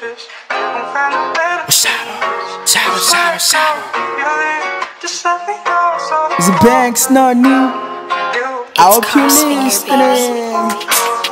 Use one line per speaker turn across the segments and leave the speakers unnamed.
interest. Won't find a better
Shadow, shadow, shadow, shadow.
Just let me know
It's a banks, not new.
you
I hope you're listening.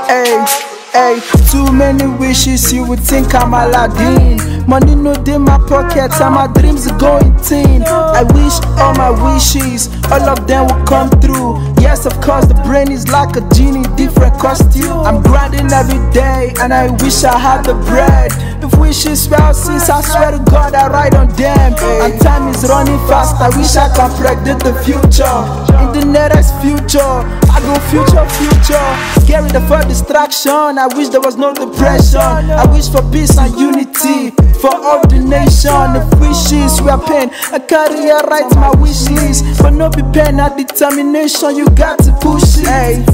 Hey, hey, too many wishes, you would think I'm Aladdin. Money no in my pocket, and my dreams are going thin. I wish all my wishes, all of them will come true. Yes, of course, the brain is like a genie, different costume. I'm grinding every day, and I wish I had the bread. If wishes well since I swear to God I ride on them. And time is running fast, I wish I can predict the future. In the nearest future, I go future, future. Rid of all distraction, I wish there was no depression. I wish for peace and unity for all the nation. If wishes were pain, I carry a write my wish list. But no be pain, and determination, you got to push it. Hey.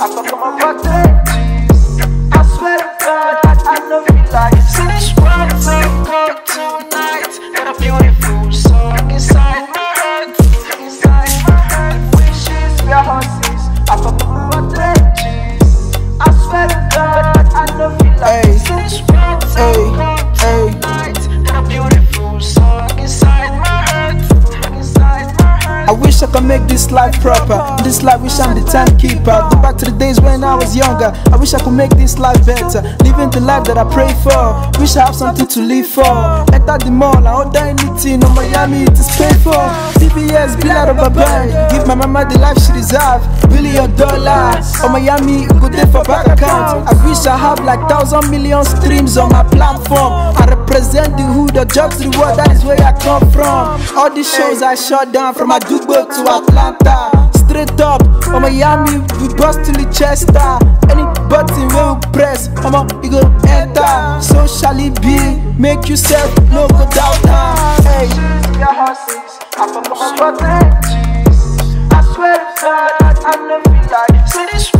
I a I swear to God, I, I know like I wish I could make this life proper. This life, wish I'm the timekeeper. Go back to the days when I was younger. I wish I could make this life better. Living the life that I pray for. Wish I have something to live for. Enter the mall and order anything. On Miami, it is paid for. CBS, bill out of a bag. Give my mama the life she deserve. Billion dollars. On oh, Miami, it go there for bank account. I wish I have like thousand million streams on my platform. I represent the hood, the jobs, the world. That is where I come from. All these shows I shut down from Adubo to Atlanta. Straight up, on Miami, we bust till the Chester. Ah. Any button we will press, I'ma you go enter. So shall it be. Make yourself no go doubt. Hey, your horses, I'm a I swear to God, I know feel like.
See this so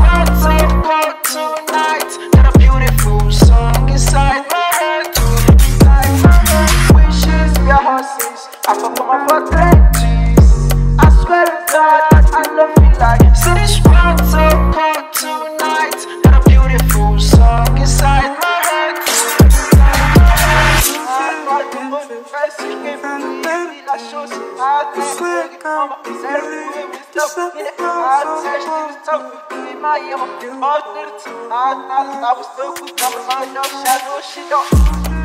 cold tonight Got a beautiful song inside my head
Wishes, your horses, I'm I I know feel like.
So cold tonight Got a beautiful song inside my head
I was still good, I'm a shadow, shit up.